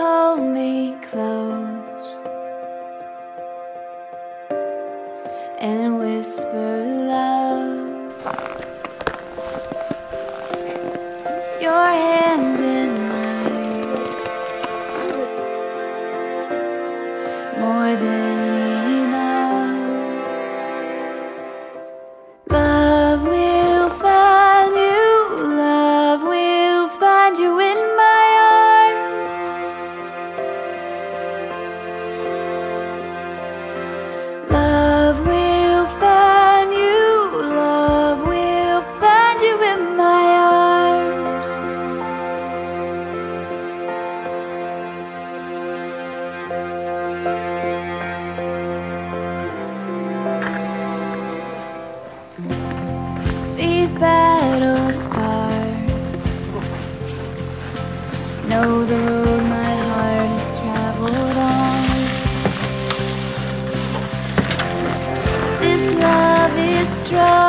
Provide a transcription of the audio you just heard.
Hold me close and whisper love. know the road my heart has traveled on. This love is strong.